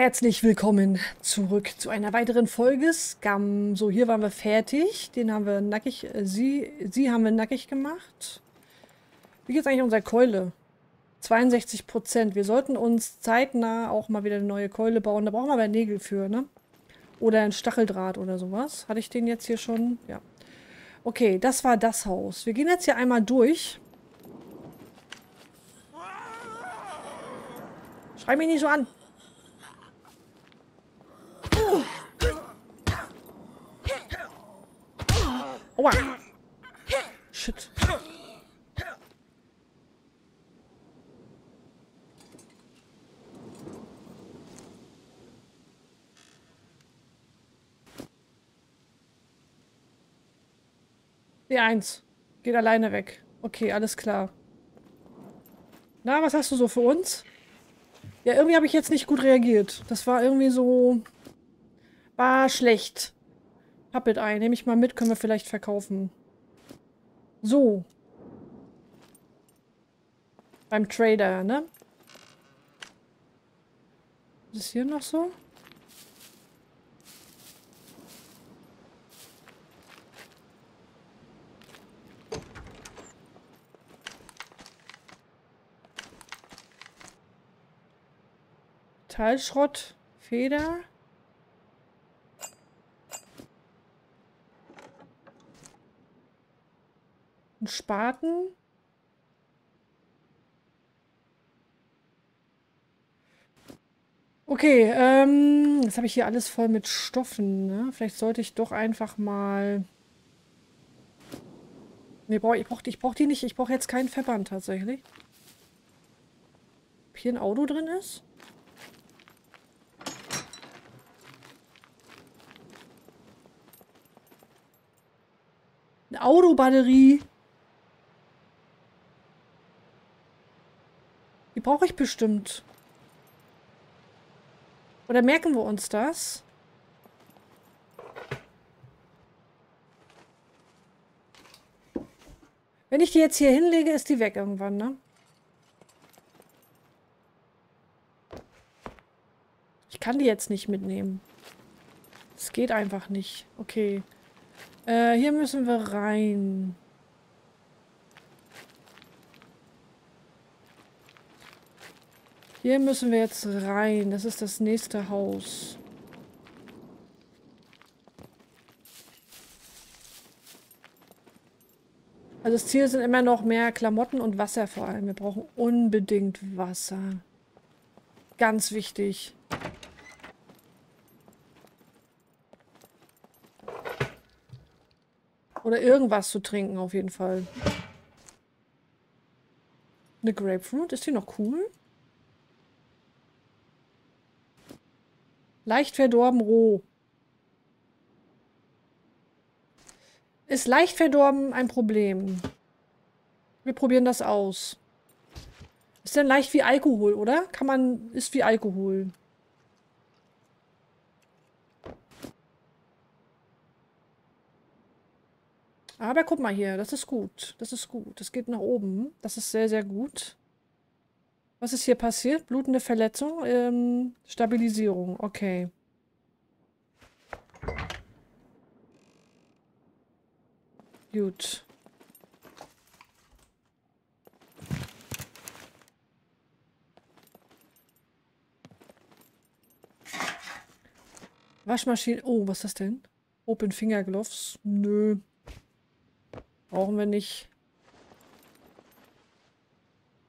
Herzlich willkommen zurück zu einer weiteren Folge Scam. So, hier waren wir fertig. Den haben wir nackig, äh, sie, sie haben wir nackig gemacht. Wie geht's eigentlich unserer Keule? 62 Prozent. Wir sollten uns zeitnah auch mal wieder eine neue Keule bauen. Da brauchen wir aber Nägel für, ne? Oder ein Stacheldraht oder sowas. Hatte ich den jetzt hier schon? Ja. Okay, das war das Haus. Wir gehen jetzt hier einmal durch. Schrei mich nicht so an. Aua. Shit. D1. Geht alleine weg. Okay, alles klar. Na, was hast du so für uns? Ja, irgendwie habe ich jetzt nicht gut reagiert. Das war irgendwie so... War schlecht. Puppet Eye, nehme ich mal mit, können wir vielleicht verkaufen. So. Beim Trader, ne? Ist es hier noch so? Teilschrott, Feder. Ein Spaten. Okay, ähm, jetzt habe ich hier alles voll mit Stoffen, ne? Vielleicht sollte ich doch einfach mal... Nee, brauch, ich brauche ich brauch die nicht. Ich brauche jetzt keinen Verband tatsächlich. Ob hier ein Auto drin ist? Eine Autobatterie. Die brauche ich bestimmt. Oder merken wir uns das? Wenn ich die jetzt hier hinlege, ist die weg irgendwann, ne? Ich kann die jetzt nicht mitnehmen. Es geht einfach nicht. Okay. Äh, hier müssen wir rein. Hier müssen wir jetzt rein. Das ist das nächste Haus. Also das Ziel sind immer noch mehr Klamotten und Wasser vor allem. Wir brauchen unbedingt Wasser. Ganz wichtig. Oder irgendwas zu trinken auf jeden Fall. Eine Grapefruit. Ist die noch cool? Leicht verdorben roh. Ist leicht verdorben ein Problem? Wir probieren das aus. Ist denn leicht wie Alkohol, oder? Kann man... Ist wie Alkohol. Aber guck mal hier, das ist gut. Das ist gut. Das geht nach oben. Das ist sehr, sehr gut. Was ist hier passiert? Blutende Verletzung? Ähm, Stabilisierung. Okay. Gut. Waschmaschine. Oh, was ist das denn? Open Finger Gloves? Nö. Brauchen wir nicht.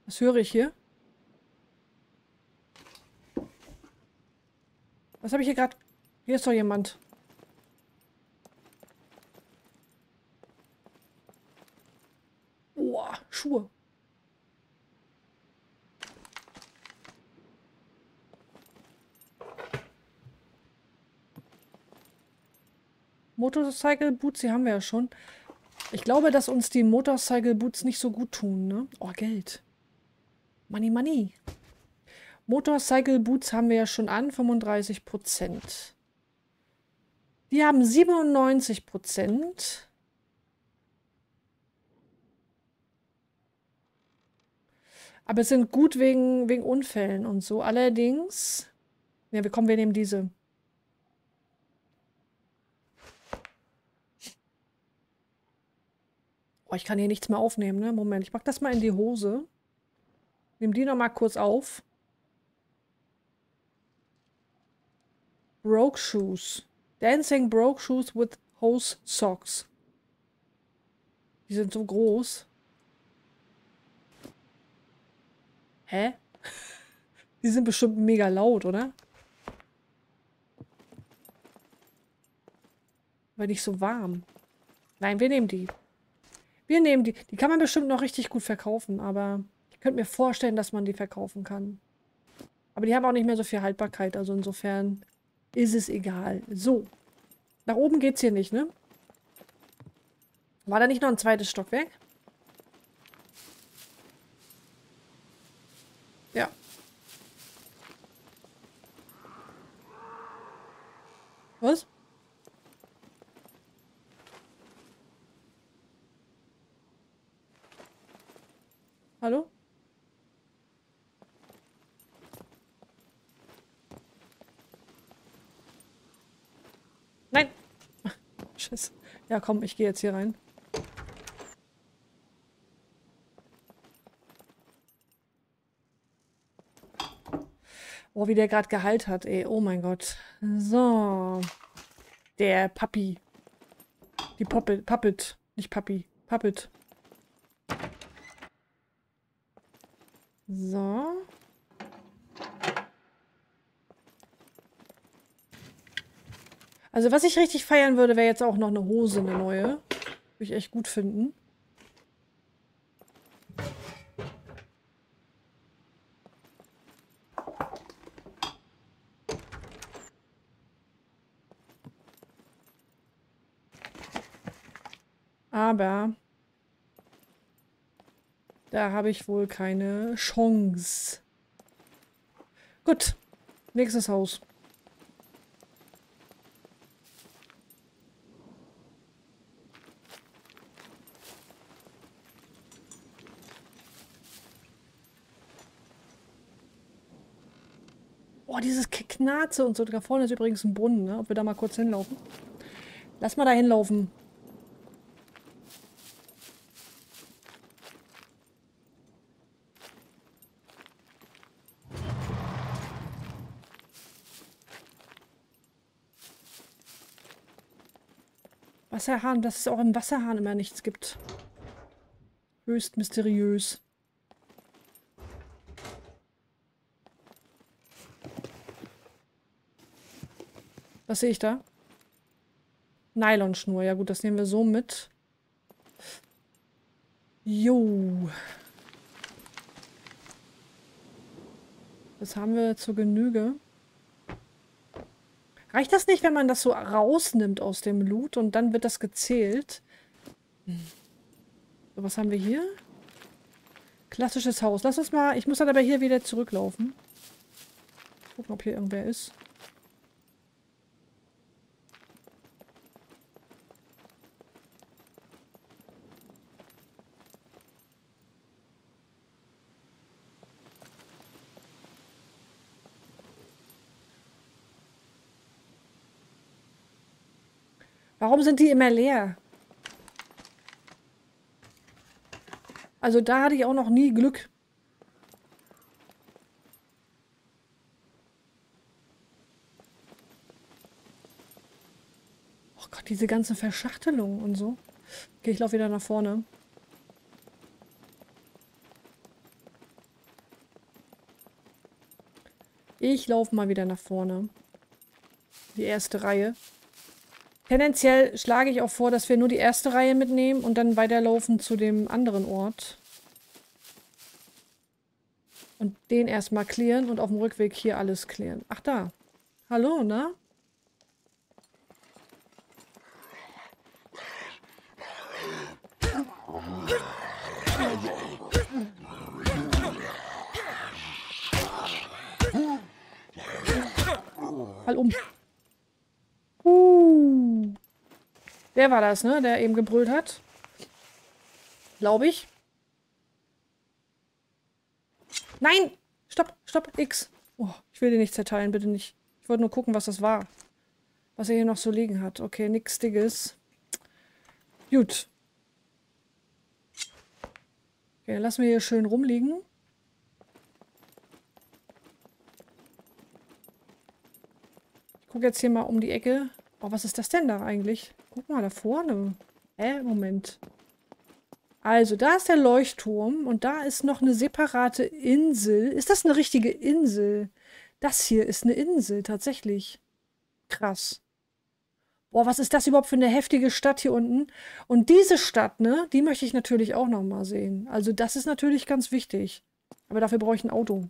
Was höre ich hier? Was habe ich hier gerade? Hier ist doch jemand. Boah, Schuhe. Motorcycle Boots, die haben wir ja schon. Ich glaube, dass uns die Motorcycle Boots nicht so gut tun, ne? Oh, Geld. Money, money. Motorcycle Boots haben wir ja schon an, 35 Prozent. Die haben 97 Prozent. Aber sind gut wegen, wegen Unfällen und so. Allerdings Ja, wir kommen, wir nehmen diese. Oh, ich kann hier nichts mehr aufnehmen, ne? Moment, ich pack das mal in die Hose. Nimm die noch mal kurz auf. Broke Shoes. Dancing Broke Shoes with Hose Socks. Die sind so groß. Hä? Die sind bestimmt mega laut, oder? Aber nicht so warm. Nein, wir nehmen die. Wir nehmen die. Die kann man bestimmt noch richtig gut verkaufen, aber ich könnte mir vorstellen, dass man die verkaufen kann. Aber die haben auch nicht mehr so viel Haltbarkeit, also insofern ist es egal. So. Nach oben geht's hier nicht, ne? War da nicht noch ein zweites Stockwerk? Ja. Was? Hallo? Nein! Schiss. Ja, komm, ich gehe jetzt hier rein. Oh, wie der gerade Gehalt hat, ey. Oh mein Gott. So. Der Papi. Die Puppet. Puppet. Nicht Papi. Puppet. So. Also was ich richtig feiern würde, wäre jetzt auch noch eine Hose, eine neue. Würde ich echt gut finden. Aber da habe ich wohl keine Chance. Gut. Nächstes Haus. Oh, Knarze und so. Da vorne ist übrigens ein Brunnen, ne? Ob wir da mal kurz hinlaufen. Lass mal da hinlaufen. Wasserhahn, dass es auch im Wasserhahn immer nichts gibt. Höchst mysteriös. Was sehe ich da? Nylonschnur. Ja gut, das nehmen wir so mit. Jo. Das haben wir zur Genüge. Reicht das nicht, wenn man das so rausnimmt aus dem Loot und dann wird das gezählt? So, was haben wir hier? Klassisches Haus. Lass uns mal... Ich muss dann aber hier wieder zurücklaufen. Gucken, ob hier irgendwer ist. Warum sind die immer leer? Also da hatte ich auch noch nie Glück. Oh Gott, diese ganze Verschachtelung und so. Okay, ich laufe wieder nach vorne. Ich laufe mal wieder nach vorne. Die erste Reihe. Tendenziell schlage ich auch vor, dass wir nur die erste Reihe mitnehmen und dann weiterlaufen zu dem anderen Ort. Und den erstmal klären und auf dem Rückweg hier alles klären. Ach da. Hallo, na? Fall um. Uh. Der war das, ne? Der eben gebrüllt hat. Glaube ich. Nein! Stopp, stopp, X. Oh, ich will den nicht zerteilen, bitte nicht. Ich wollte nur gucken, was das war. Was er hier noch so liegen hat. Okay, nix Dickes. Gut. Okay, dann lassen wir hier schön rumliegen. Gucke jetzt hier mal um die Ecke. Oh, was ist das denn da eigentlich? Guck mal, da vorne. Hä? Moment. Also, da ist der Leuchtturm und da ist noch eine separate Insel. Ist das eine richtige Insel? Das hier ist eine Insel, tatsächlich. Krass. Boah, was ist das überhaupt für eine heftige Stadt hier unten? Und diese Stadt, ne, die möchte ich natürlich auch noch mal sehen. Also das ist natürlich ganz wichtig. Aber dafür brauche ich ein Auto.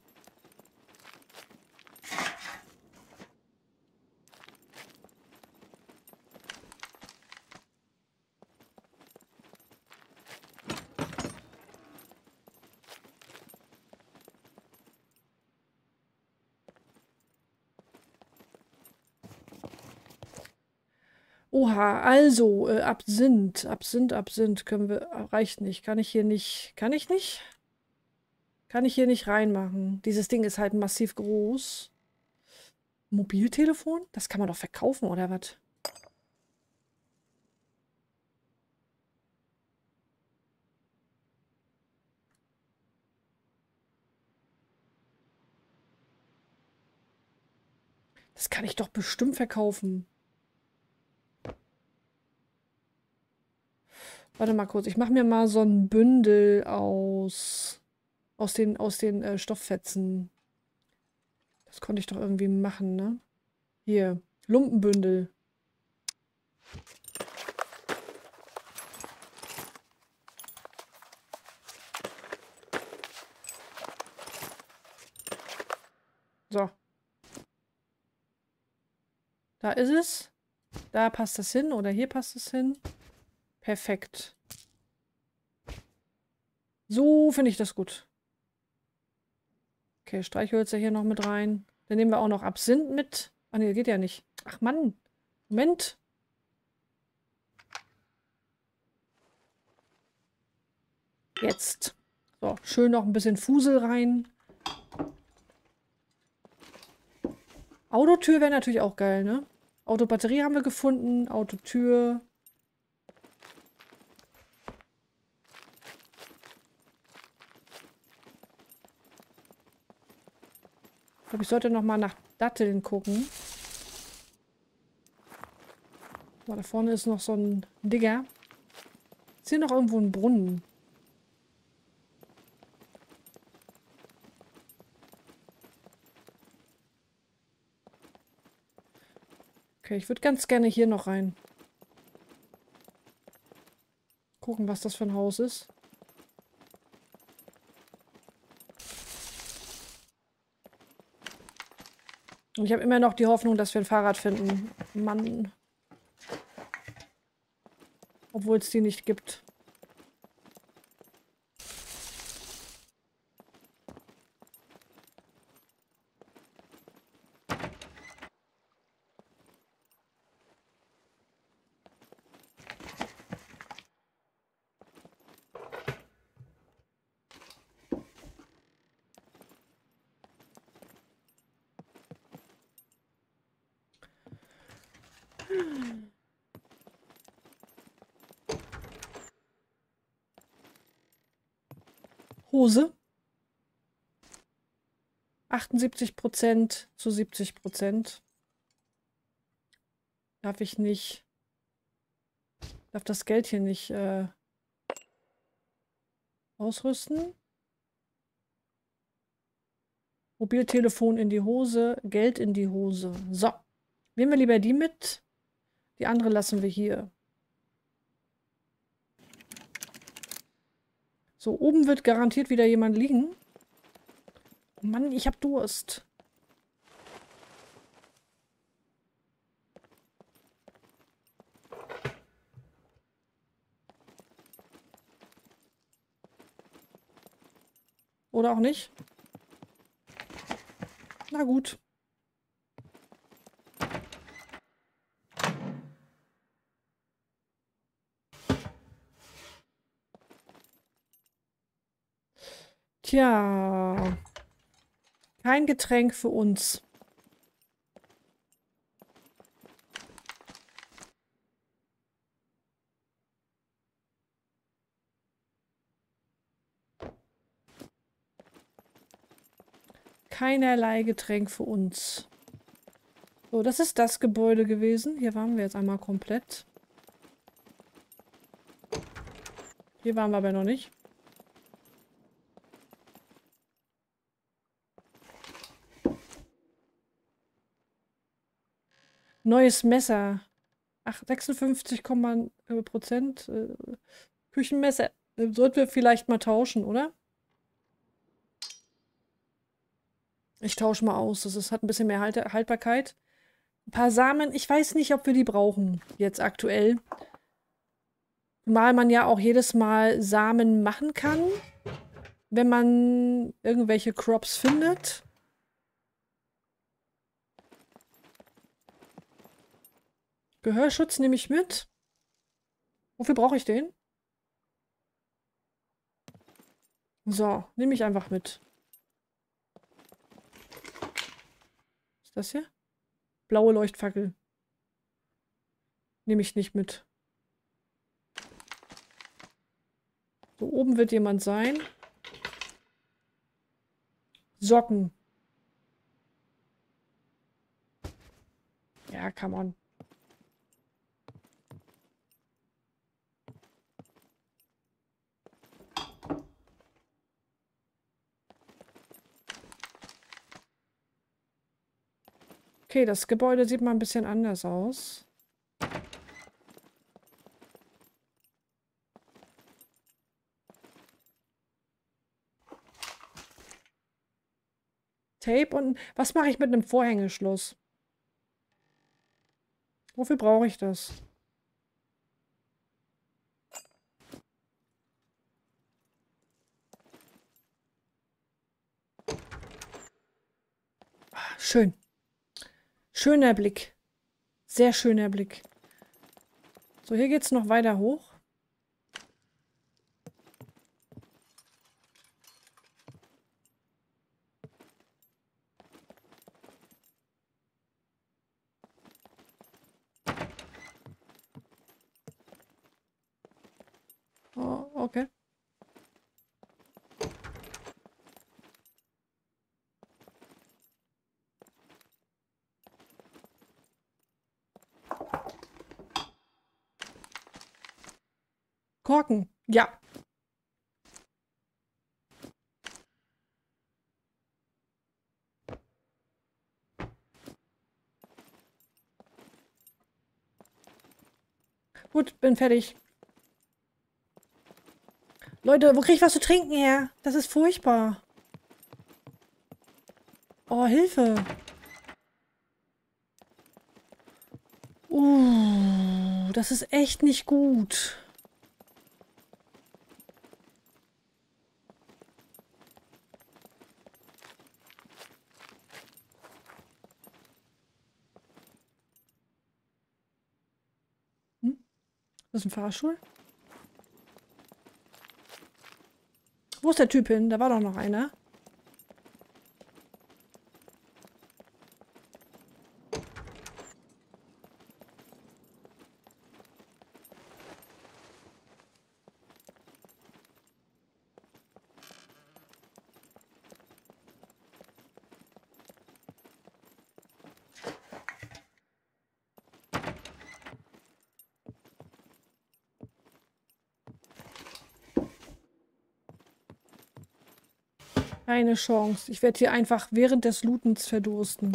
Oha, also, äh, Absinth, Absinth, Absinth können wir, äh, reicht nicht. Kann ich hier nicht, kann ich nicht? Kann ich hier nicht reinmachen. Dieses Ding ist halt massiv groß. Mobiltelefon? Das kann man doch verkaufen, oder was? Das kann ich doch bestimmt verkaufen. Warte mal kurz, ich mache mir mal so ein Bündel aus, aus den, aus den äh, Stofffetzen. Das konnte ich doch irgendwie machen, ne? Hier, Lumpenbündel. So. Da ist es. Da passt das hin oder hier passt es hin. Perfekt. So finde ich das gut. Okay, Streichhölzer hier noch mit rein. Dann nehmen wir auch noch Absinth mit. Ah ne, geht ja nicht. Ach Mann. Moment. Jetzt. So, schön noch ein bisschen Fusel rein. Autotür wäre natürlich auch geil, ne? Autobatterie haben wir gefunden. Autotür. Ich sollte noch mal nach Datteln gucken. So, da vorne ist noch so ein Digger. Ist hier noch irgendwo ein Brunnen? Okay, ich würde ganz gerne hier noch rein. Gucken, was das für ein Haus ist. Ich habe immer noch die Hoffnung, dass wir ein Fahrrad finden. Mann. Obwohl es die nicht gibt. Hose. 78 Prozent zu 70 Prozent. Darf ich nicht. Darf das Geld hier nicht äh, ausrüsten? Mobiltelefon in die Hose, Geld in die Hose. So. Nehmen wir lieber die mit. Die andere lassen wir hier. So, oben wird garantiert wieder jemand liegen. Mann, ich hab Durst. Oder auch nicht? Na gut. Tja. Kein Getränk für uns. Keinerlei Getränk für uns. So, das ist das Gebäude gewesen. Hier waren wir jetzt einmal komplett. Hier waren wir aber noch nicht. Neues Messer. Ach, 56, äh, Prozent. Äh, Küchenmesser. Äh, sollten wir vielleicht mal tauschen, oder? Ich tausche mal aus. Das ist, hat ein bisschen mehr halt Haltbarkeit. Ein paar Samen. Ich weiß nicht, ob wir die brauchen. Jetzt aktuell. Zumal man ja auch jedes Mal Samen machen kann. Wenn man irgendwelche Crops findet. Gehörschutz nehme ich mit. Wofür brauche ich den? So, nehme ich einfach mit. Ist das hier? Blaue Leuchtfackel. Nehme ich nicht mit. So, oben wird jemand sein. Socken. Ja, come on. Okay, das Gebäude sieht mal ein bisschen anders aus. Tape und was mache ich mit einem Vorhängeschloss? Wofür brauche ich das? Ah, schön. Schöner Blick. Sehr schöner Blick. So, hier geht es noch weiter hoch. Oh, okay. Korken. Ja. Gut, bin fertig. Leute, wo krieg ich was zu trinken her? Das ist furchtbar. Oh, Hilfe. Uh, das ist echt nicht gut. Ist ein Fahrstuhl. Wo ist der Typ hin? Da war doch noch einer. Keine Chance. Ich werde hier einfach während des Lootens verdursten.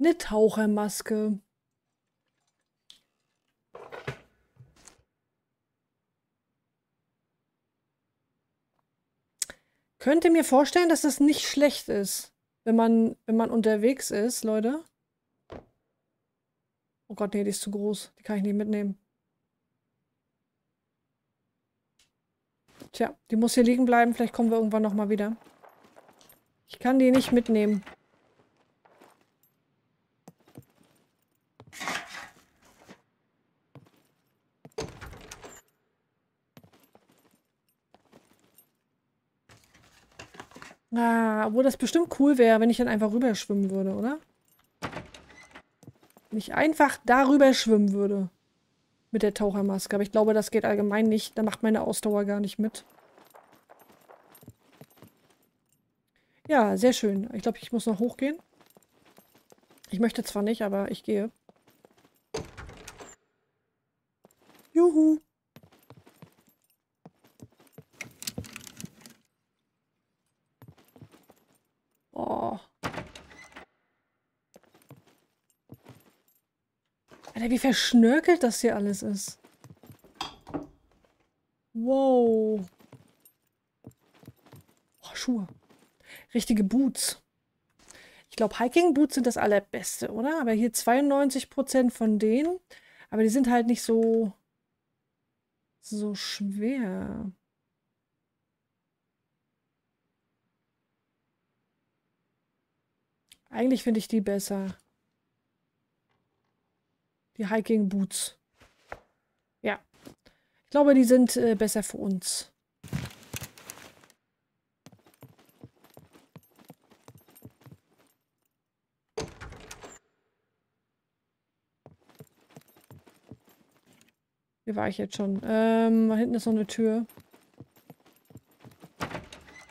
Eine Tauchermaske. Könnte mir vorstellen, dass das nicht schlecht ist, wenn man, wenn man unterwegs ist, Leute. Oh Gott, nee, die ist zu groß. Die kann ich nicht mitnehmen. Tja, die muss hier liegen bleiben. Vielleicht kommen wir irgendwann nochmal wieder. Ich kann die nicht mitnehmen. Ah, obwohl das bestimmt cool wäre, wenn ich dann einfach rüberschwimmen würde, oder? Wenn ich einfach darüber schwimmen würde. Mit der Tauchermaske. Aber ich glaube, das geht allgemein nicht. Da macht meine Ausdauer gar nicht mit. Ja, sehr schön. Ich glaube, ich muss noch hochgehen. Ich möchte zwar nicht, aber ich gehe. Juhu. Alter, wie verschnörkelt das hier alles ist. Wow. Oh, Schuhe. Richtige Boots. Ich glaube, Hiking-Boots sind das allerbeste, oder? Aber hier 92% von denen. Aber die sind halt nicht so so schwer. Eigentlich finde ich die besser. Die Hiking Boots. Ja. Ich glaube, die sind äh, besser für uns. Hier war ich jetzt schon. Ähm, da hinten ist noch eine Tür.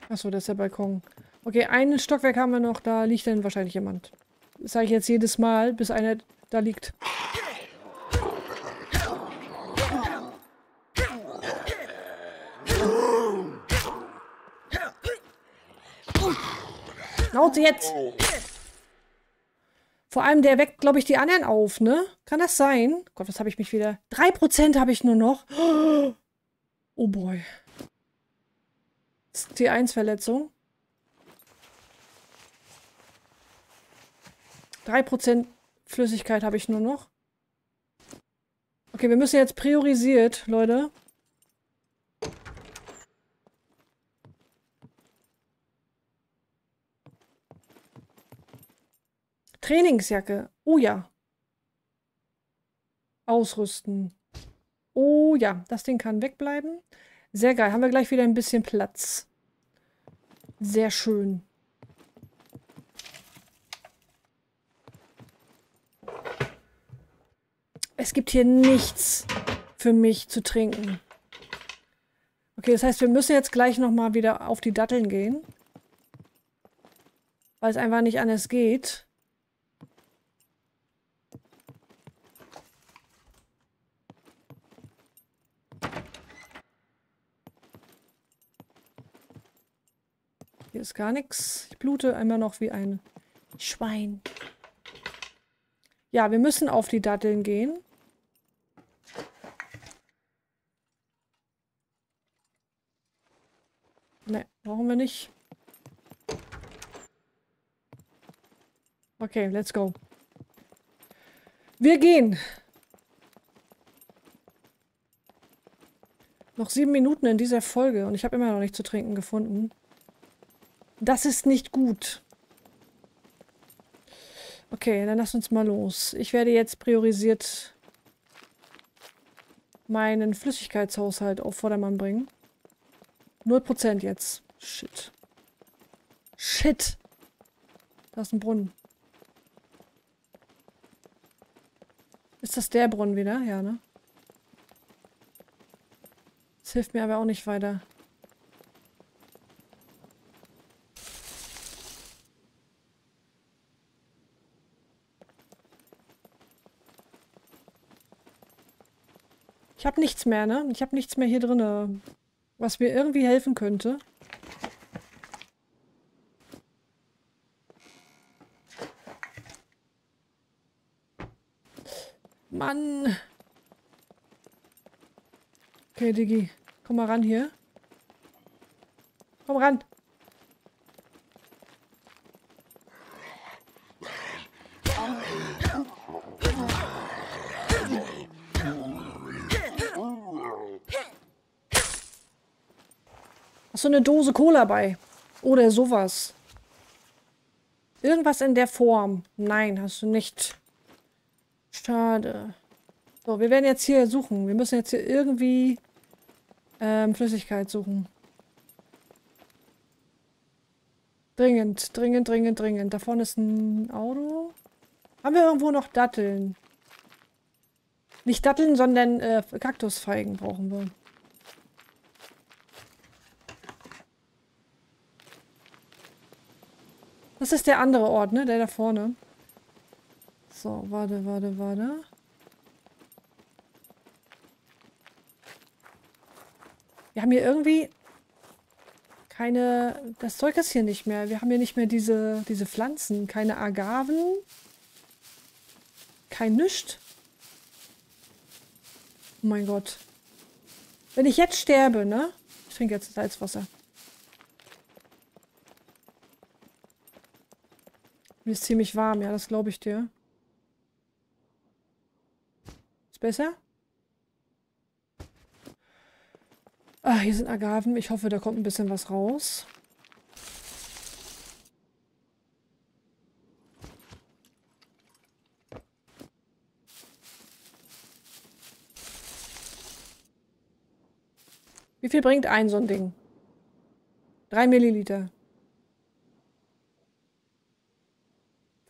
Achso, das ist der Balkon. Okay, ein Stockwerk haben wir noch. Da liegt dann wahrscheinlich jemand. Das sage ich jetzt jedes Mal, bis einer da liegt. Schnauze jetzt! Vor allem, der weckt, glaube ich, die anderen auf, ne? Kann das sein? Gott, was habe ich mich wieder... 3% habe ich nur noch. Oh boy. T1-Verletzung. 3% Flüssigkeit habe ich nur noch. Okay, wir müssen jetzt priorisiert, Leute. Trainingsjacke. Oh ja. Ausrüsten. Oh ja, das Ding kann wegbleiben. Sehr geil. Haben wir gleich wieder ein bisschen Platz. Sehr schön. Es gibt hier nichts für mich zu trinken. Okay, das heißt, wir müssen jetzt gleich nochmal wieder auf die Datteln gehen. Weil es einfach nicht anders geht. Ist gar nichts. Ich blute immer noch wie ein Schwein. Ja, wir müssen auf die Datteln gehen. Ne, brauchen wir nicht. Okay, let's go. Wir gehen. Noch sieben Minuten in dieser Folge und ich habe immer noch nichts zu trinken gefunden. Das ist nicht gut. Okay, dann lass uns mal los. Ich werde jetzt priorisiert meinen Flüssigkeitshaushalt auf Vordermann bringen. 0% jetzt. Shit. Shit. Da ist ein Brunnen. Ist das der Brunnen wieder? Ja, ne? Das hilft mir aber auch nicht weiter. Ich habe nichts mehr, ne? Ich habe nichts mehr hier drin, was mir irgendwie helfen könnte. Mann. Okay, Diggi. Komm mal ran hier. Komm ran. Du eine Dose Cola bei? Oder sowas. Irgendwas in der Form. Nein, hast du nicht. Schade. So, wir werden jetzt hier suchen. Wir müssen jetzt hier irgendwie ähm, Flüssigkeit suchen. Dringend, dringend, dringend, dringend. Da vorne ist ein Auto. Haben wir irgendwo noch Datteln? Nicht Datteln, sondern äh, Kaktusfeigen brauchen wir. Das ist der andere Ort, ne? Der da vorne. So, warte, warte, warte. Wir haben hier irgendwie keine... Das Zeug ist hier nicht mehr. Wir haben hier nicht mehr diese, diese Pflanzen. Keine Agaven. Kein Nischt. Oh mein Gott. Wenn ich jetzt sterbe, ne? Ich trinke jetzt Salzwasser. Mir ist ziemlich warm, ja, das glaube ich dir. Ist besser? Ah, hier sind Agaven. Ich hoffe, da kommt ein bisschen was raus. Wie viel bringt ein so ein Ding? Drei Milliliter.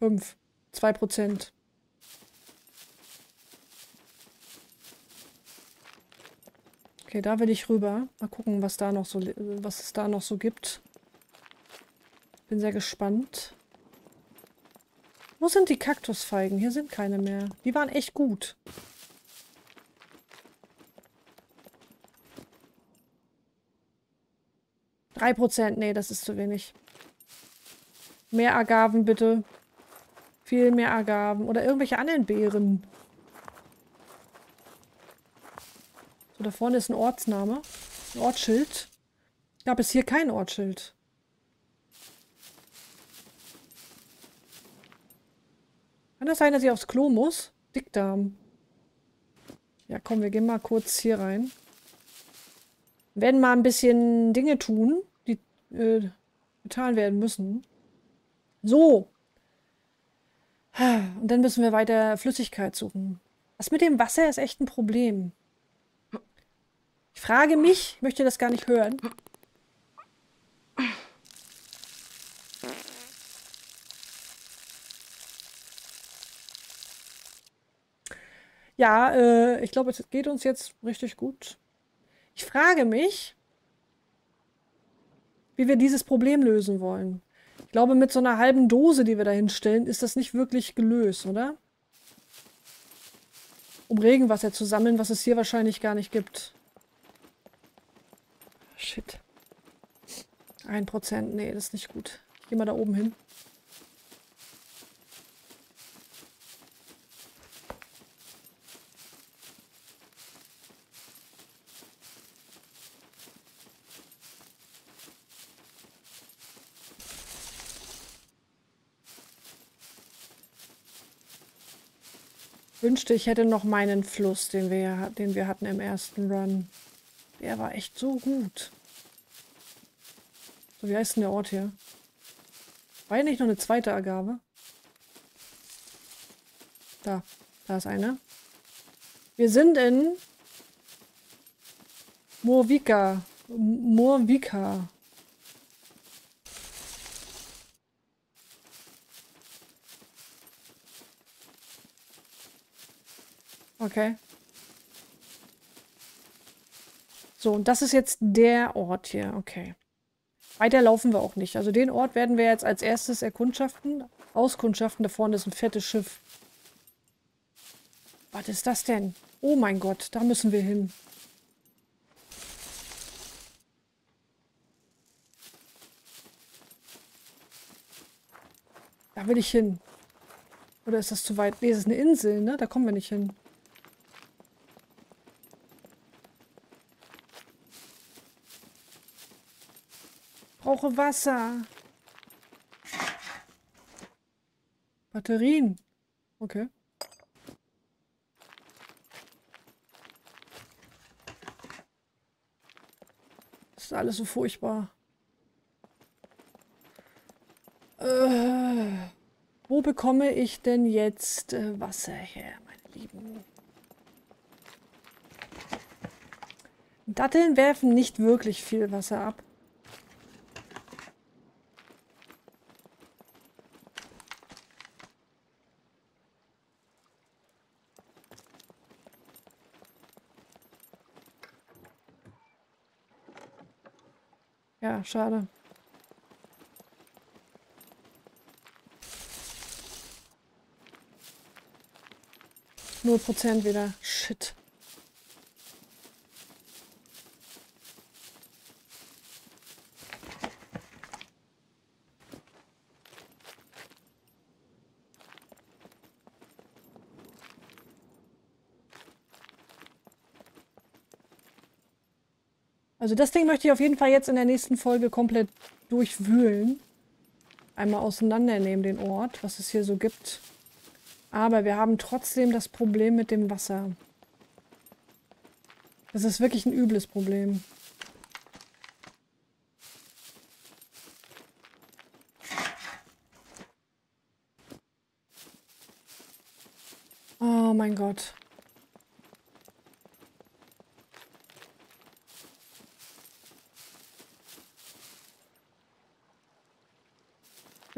Fünf. Zwei Prozent. Okay, da will ich rüber. Mal gucken, was da noch so, was es da noch so gibt. Bin sehr gespannt. Wo sind die Kaktusfeigen? Hier sind keine mehr. Die waren echt gut. Drei Prozent. Nee, das ist zu wenig. Mehr Agaven, bitte. Viel mehr Agaven. Oder irgendwelche anderen Beeren. So, da vorne ist ein Ortsname. Ein Ortsschild. Gab es hier kein Ortsschild. Kann das sein, dass ich aufs Klo muss? Dickdarm. Ja, komm, wir gehen mal kurz hier rein. Wir werden mal ein bisschen Dinge tun äh, getan werden müssen. So. Und dann müssen wir weiter Flüssigkeit suchen. Was mit dem Wasser ist echt ein Problem. Ich frage mich, ich möchte das gar nicht hören. Ja, äh, ich glaube, es geht uns jetzt richtig gut. Ich frage mich, wie wir dieses Problem lösen wollen. Ich glaube, mit so einer halben Dose, die wir da hinstellen, ist das nicht wirklich gelöst, oder? Um Regenwasser zu sammeln, was es hier wahrscheinlich gar nicht gibt. Shit. Ein Prozent. Nee, das ist nicht gut. Ich gehe mal da oben hin. Wünschte, ich hätte noch meinen Fluss, den wir, den wir hatten im ersten Run. Der war echt so gut. So, wie heißt denn der Ort hier? War ja nicht noch eine zweite Agave? Da, da ist eine. Wir sind in Morvika. Morvika. Okay. So, und das ist jetzt der Ort hier. Okay. Weiter laufen wir auch nicht. Also den Ort werden wir jetzt als erstes erkundschaften. Auskundschaften. Da vorne ist ein fettes Schiff. Was ist das denn? Oh mein Gott, da müssen wir hin. Da will ich hin. Oder ist das zu weit? Nee, es ist eine Insel, ne? Da kommen wir nicht hin. Brauche Wasser. Batterien. Okay. Das ist alles so furchtbar. Äh, wo bekomme ich denn jetzt äh, Wasser her, meine Lieben? Datteln werfen nicht wirklich viel Wasser ab. Schade. Null Prozent wieder. Shit. Also das Ding möchte ich auf jeden Fall jetzt in der nächsten Folge komplett durchwühlen. Einmal auseinandernehmen den Ort, was es hier so gibt. Aber wir haben trotzdem das Problem mit dem Wasser. Das ist wirklich ein übles Problem. Oh mein Gott.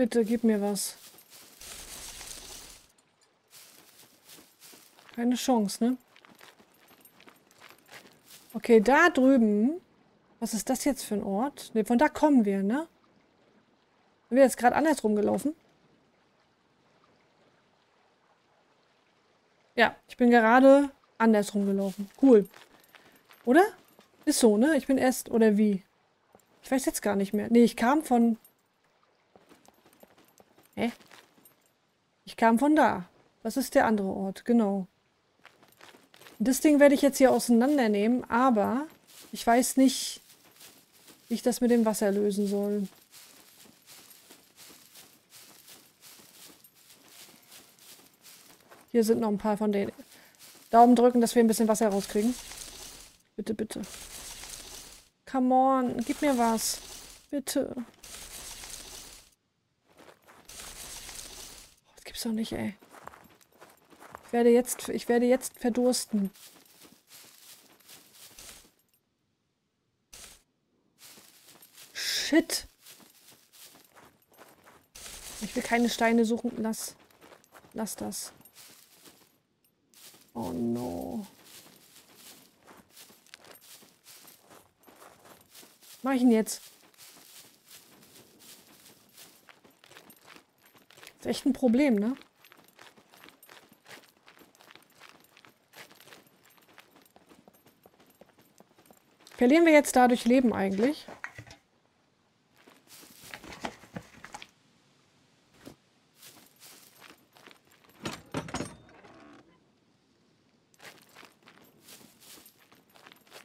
Bitte, gib mir was. Keine Chance, ne? Okay, da drüben. Was ist das jetzt für ein Ort? Ne, von da kommen wir, ne? Sind wir jetzt gerade andersrum gelaufen? Ja, ich bin gerade andersrum gelaufen. Cool. Oder? Ist so, ne? Ich bin erst... Oder wie? Ich weiß jetzt gar nicht mehr. Ne, ich kam von... Hä? Ich kam von da. Das ist der andere Ort, genau. Das Ding werde ich jetzt hier auseinandernehmen, aber ich weiß nicht, wie ich das mit dem Wasser lösen soll. Hier sind noch ein paar von denen. Daumen drücken, dass wir ein bisschen Wasser rauskriegen. Bitte, bitte. Come on, gib mir was. Bitte. Gibt's doch nicht, ey werde jetzt, ich werde jetzt verdursten. Shit. Ich will keine Steine suchen. Lass. Lass das. Oh no. Mach ich denn jetzt? Ist echt ein Problem, ne? Verlieren wir jetzt dadurch Leben eigentlich?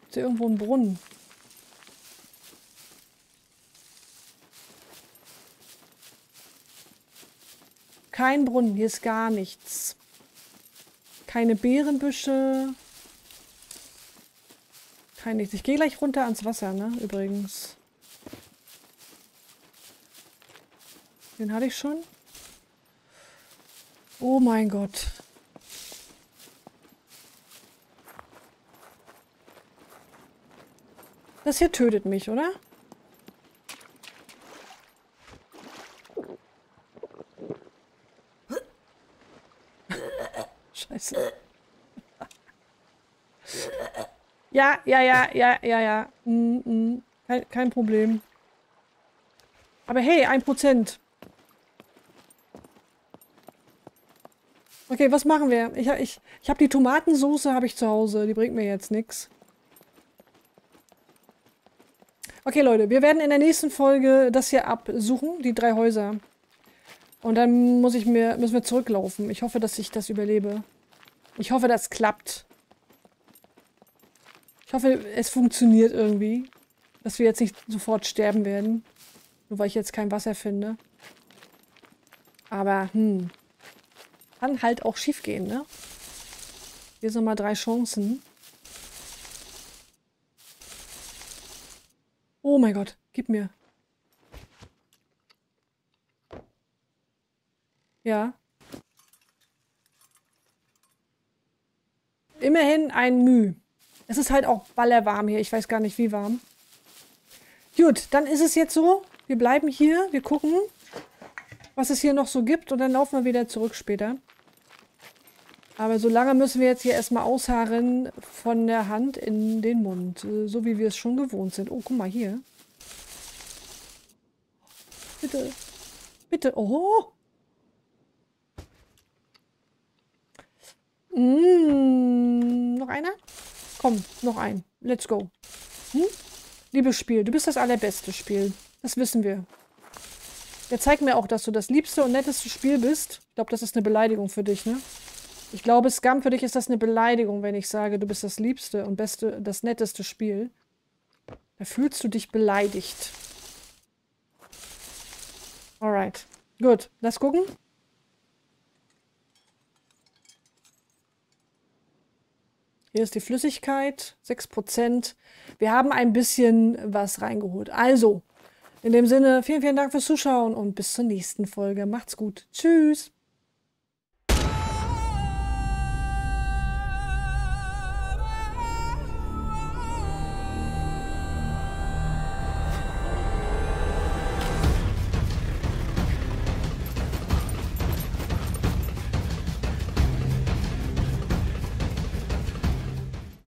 Ist hier irgendwo ein Brunnen? Kein Brunnen, hier ist gar nichts. Keine Beerenbüsche. Kein nichts. Ich gehe gleich runter ans Wasser, ne? Übrigens. Den hatte ich schon. Oh mein Gott. Das hier tötet mich, oder? Ja, ja, ja, ja, ja, ja. Mm, mm. Kein, kein Problem. Aber hey, ein Prozent. Okay, was machen wir? Ich, ich, ich habe die Tomatensoße habe ich zu Hause. Die bringt mir jetzt nichts. Okay, Leute, wir werden in der nächsten Folge das hier absuchen, die drei Häuser. Und dann muss ich mir, müssen wir zurücklaufen. Ich hoffe, dass ich das überlebe. Ich hoffe, das klappt. Ich hoffe, es funktioniert irgendwie. Dass wir jetzt nicht sofort sterben werden. Nur weil ich jetzt kein Wasser finde. Aber, hm. Kann halt auch schief gehen, ne? Hier sind mal drei Chancen. Oh mein Gott, gib mir. Ja. Immerhin ein Müh. Es ist halt auch ballerwarm hier. Ich weiß gar nicht, wie warm. Gut, dann ist es jetzt so. Wir bleiben hier. Wir gucken, was es hier noch so gibt. Und dann laufen wir wieder zurück später. Aber so lange müssen wir jetzt hier erstmal ausharren von der Hand in den Mund. So wie wir es schon gewohnt sind. Oh, guck mal hier. Bitte. Bitte. Oh. Mm, noch einer? Komm, noch ein. Let's go. Hm? Liebes Spiel, du bist das allerbeste Spiel. Das wissen wir. Der zeigt mir auch, dass du das liebste und netteste Spiel bist. Ich glaube, das ist eine Beleidigung für dich, ne? Ich glaube, Scam, für dich ist das eine Beleidigung, wenn ich sage, du bist das liebste und beste, das netteste Spiel. Da fühlst du dich beleidigt. Alright. Gut. Lass gucken. Hier ist die Flüssigkeit, 6%. Wir haben ein bisschen was reingeholt. Also, in dem Sinne, vielen, vielen Dank fürs Zuschauen und bis zur nächsten Folge. Macht's gut. Tschüss.